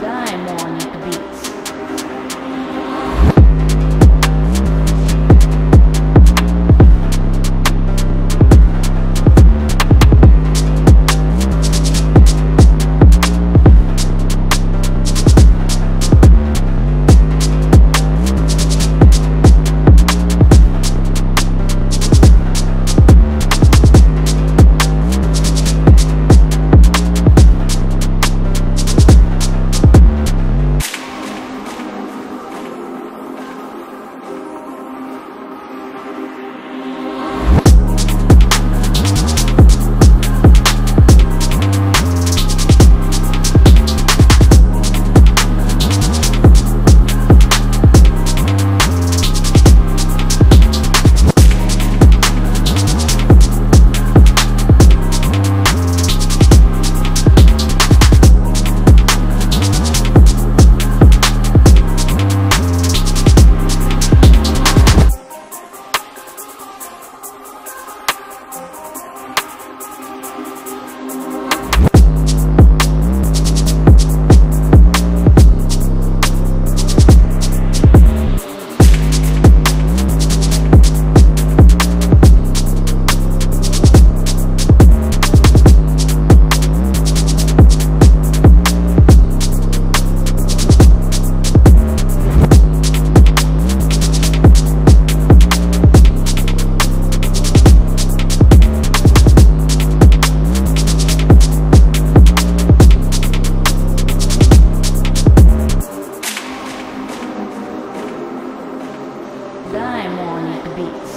dime. Diamond Beats.